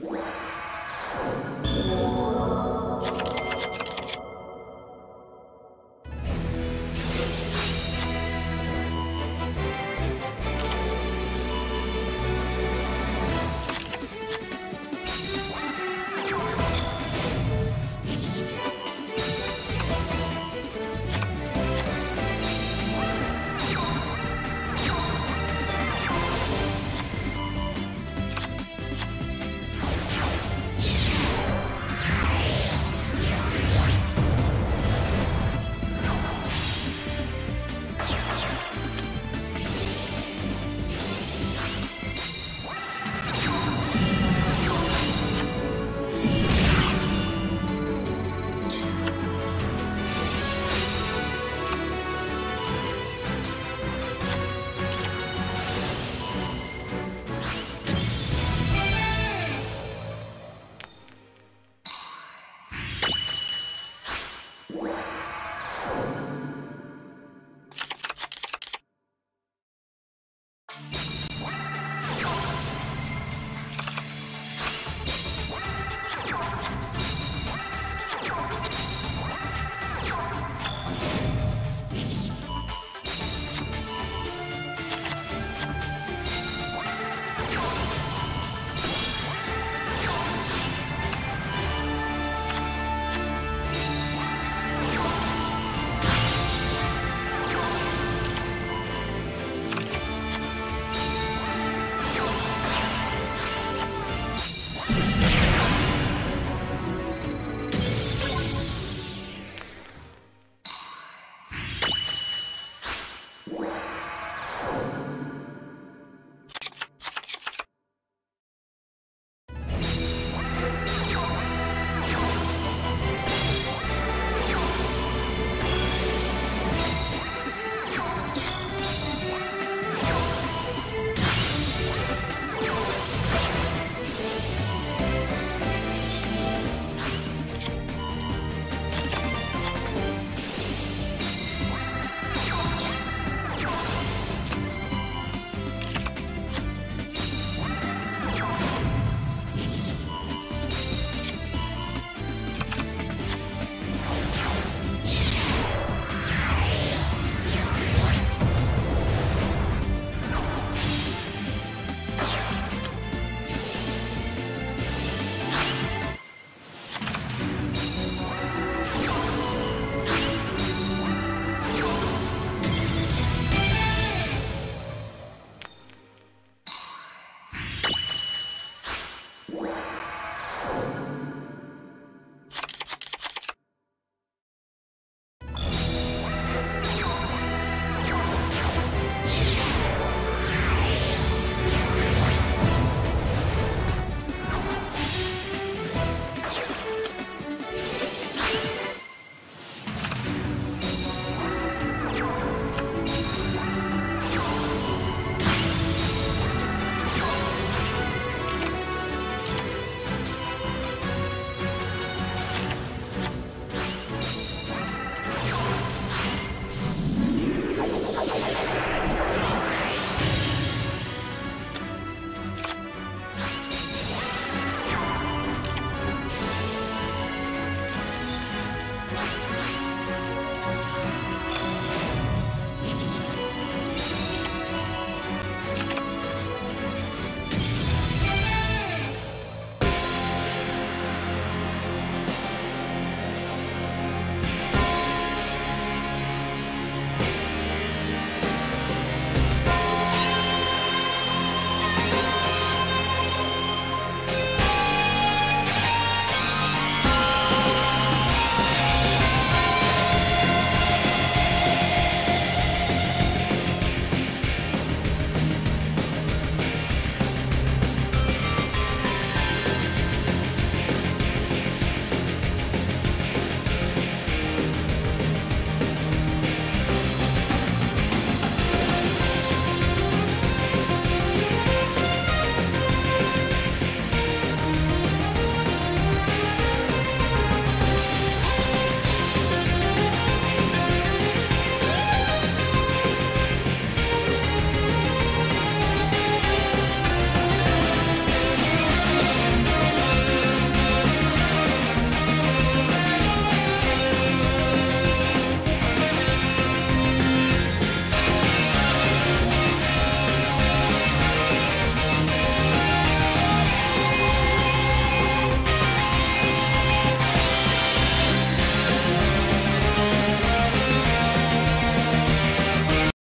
you